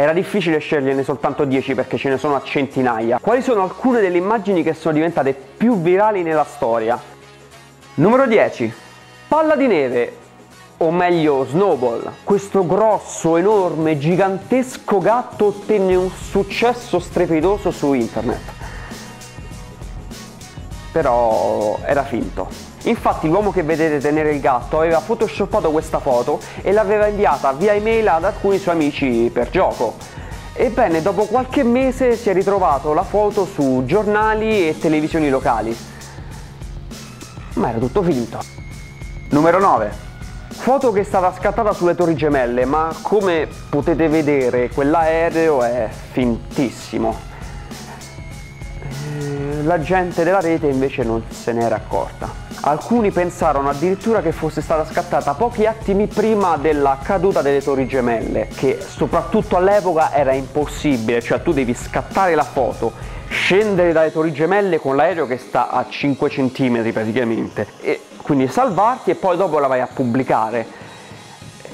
Era difficile sceglierne soltanto 10 perché ce ne sono a centinaia. Quali sono alcune delle immagini che sono diventate più virali nella storia? Numero 10. Palla di neve, o meglio Snowball. Questo grosso, enorme, gigantesco gatto ottenne un successo strepitoso su internet. Però era finto. Infatti l'uomo che vedete tenere il gatto aveva photoshoppato questa foto e l'aveva inviata via email ad alcuni suoi amici per gioco. Ebbene, dopo qualche mese si è ritrovato la foto su giornali e televisioni locali. Ma era tutto finto. Numero 9. Foto che è stata scattata sulle torri gemelle, ma come potete vedere quell'aereo è fintissimo. Eh, la gente della rete invece non se n'era accorta. Alcuni pensarono addirittura che fosse stata scattata pochi attimi prima della caduta delle torri gemelle, che soprattutto all'epoca era impossibile, cioè tu devi scattare la foto, scendere dalle torri gemelle con l'aereo che sta a 5 cm praticamente, e quindi salvarti e poi dopo la vai a pubblicare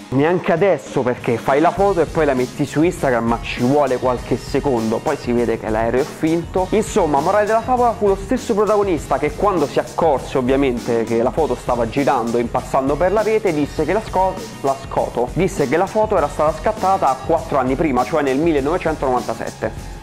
neanche adesso perché fai la foto e poi la metti su Instagram ma ci vuole qualche secondo poi si vede che l'aereo è finto. Insomma morale della favola fu lo stesso protagonista che quando si accorse ovviamente che la foto stava girando impazzando per la rete disse che la, sco- la scoto. Disse che la foto era stata scattata 4 anni prima cioè nel 1997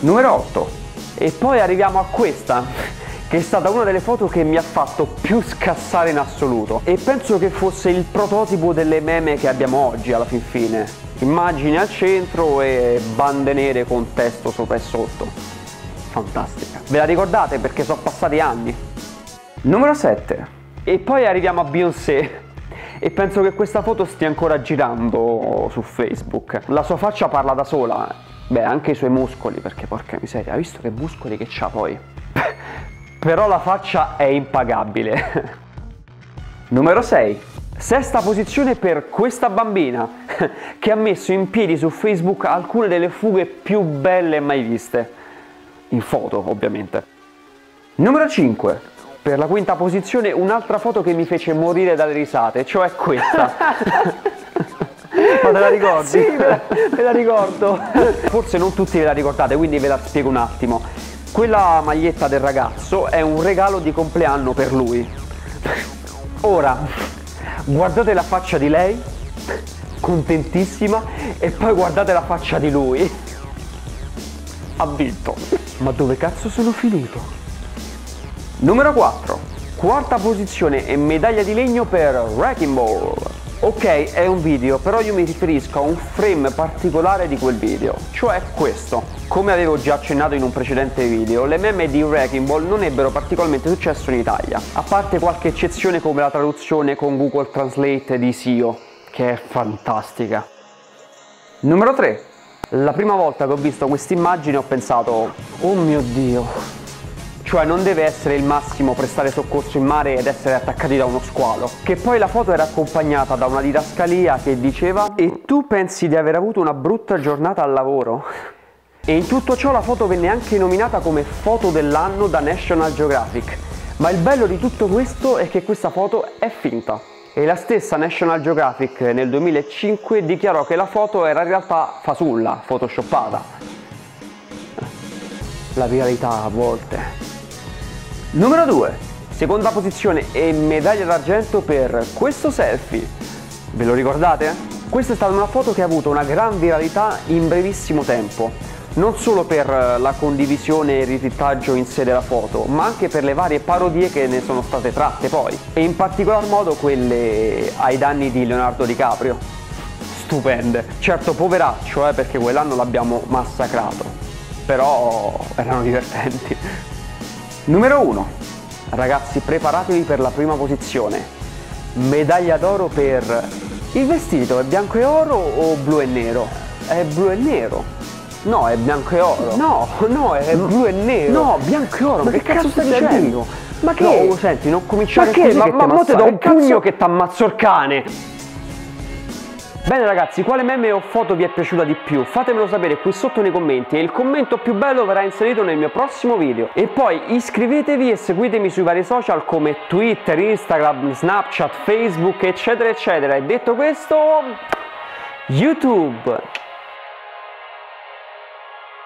numero 8 e poi arriviamo a questa che è stata una delle foto che mi ha fatto più scassare in assoluto e penso che fosse il prototipo delle meme che abbiamo oggi alla fin fine. Immagini al centro e bande nere con testo sopra e sotto. Fantastica. Ve la ricordate perché sono passati anni? Numero 7. E poi arriviamo a Beyoncé e penso che questa foto stia ancora girando su Facebook. La sua faccia parla da sola, beh anche i suoi muscoli perché porca miseria, ha visto che muscoli che c'ha poi? Però la faccia è impagabile. Numero 6. Sesta posizione per questa bambina che ha messo in piedi su Facebook alcune delle fughe più belle mai viste. In foto, ovviamente. Numero 5. Per la quinta posizione un'altra foto che mi fece morire dalle risate, cioè questa. Ma te la ricordi? Sì, me la, me la ricordo. Forse non tutti ve la ricordate, quindi ve la spiego un attimo. Quella maglietta del ragazzo è un regalo di compleanno per lui. Ora, guardate la faccia di lei, contentissima, e poi guardate la faccia di lui. Ha vinto. Ma dove cazzo sono finito? Numero 4. Quarta posizione e medaglia di legno per Wrecking Ball. Ok, è un video, però io mi riferisco a un frame particolare di quel video, cioè questo. Come avevo già accennato in un precedente video, le meme di Wrecking Ball non ebbero particolarmente successo in Italia, a parte qualche eccezione come la traduzione con Google Translate di Sio, che è fantastica. Numero 3. La prima volta che ho visto questa immagine ho pensato, oh mio dio, cioè non deve essere il massimo prestare soccorso in mare ed essere attaccati da uno squalo. Che poi la foto era accompagnata da una didascalia che diceva E tu pensi di aver avuto una brutta giornata al lavoro? E in tutto ciò la foto venne anche nominata come foto dell'anno da National Geographic. Ma il bello di tutto questo è che questa foto è finta. E la stessa National Geographic nel 2005 dichiarò che la foto era in realtà fasulla, photoshoppata. La viralità a volte. Numero 2. Seconda posizione e medaglia d'argento per questo selfie. Ve lo ricordate? Questa è stata una foto che ha avuto una gran viralità in brevissimo tempo. Non solo per la condivisione e il ritittaggio in sé della foto, ma anche per le varie parodie che ne sono state tratte poi. E in particolar modo quelle ai danni di Leonardo DiCaprio. Stupende. Certo, poveraccio, eh, perché quell'anno l'abbiamo massacrato. Però erano divertenti. Numero 1. Ragazzi, preparatevi per la prima posizione. Medaglia d'oro per... Il vestito è bianco e oro o blu e nero? È blu e nero. No, è bianco e oro. No, no, è no. blu e nero. No, bianco e oro. Ma, ma che, che cazzo stai dicendo? Ma che? No, senti, non cominciare ma che? così ma, che ma, ma te do un pugno cazzo... che t'ammazzo il cane. Bene ragazzi, quale meme o foto vi è piaciuta di più? Fatemelo sapere qui sotto nei commenti e il commento più bello verrà inserito nel mio prossimo video. E poi iscrivetevi e seguitemi sui vari social come Twitter, Instagram, Snapchat, Facebook eccetera eccetera. E detto questo, YouTube!